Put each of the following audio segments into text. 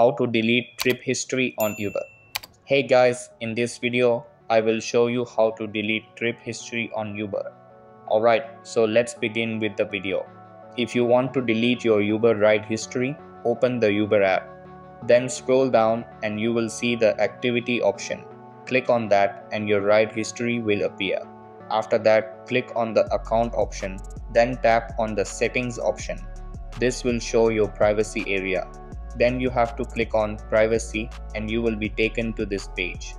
how to delete trip history on Uber. Hey guys, in this video, I will show you how to delete trip history on Uber. Alright, so let's begin with the video. If you want to delete your Uber ride history, open the Uber app. Then scroll down and you will see the activity option. Click on that and your ride history will appear. After that, click on the account option, then tap on the settings option. This will show your privacy area. Then you have to click on privacy and you will be taken to this page.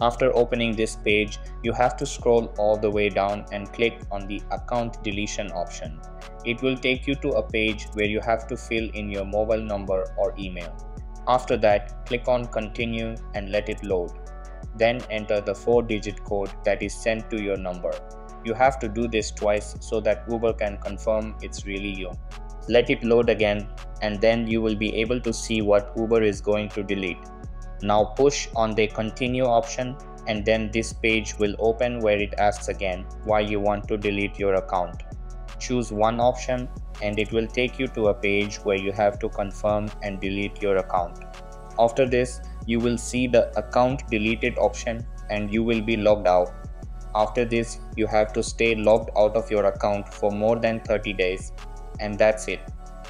After opening this page, you have to scroll all the way down and click on the account deletion option. It will take you to a page where you have to fill in your mobile number or email. After that, click on continue and let it load. Then enter the 4 digit code that is sent to your number. You have to do this twice so that Uber can confirm it's really you. Let it load again and then you will be able to see what Uber is going to delete. Now push on the continue option and then this page will open where it asks again why you want to delete your account. Choose one option and it will take you to a page where you have to confirm and delete your account. After this, you will see the account deleted option and you will be logged out. After this, you have to stay logged out of your account for more than 30 days and that's it.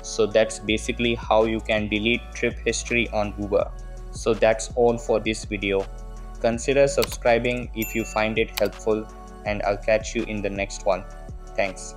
So that's basically how you can delete trip history on Uber. So that's all for this video. Consider subscribing if you find it helpful and I'll catch you in the next one. Thanks.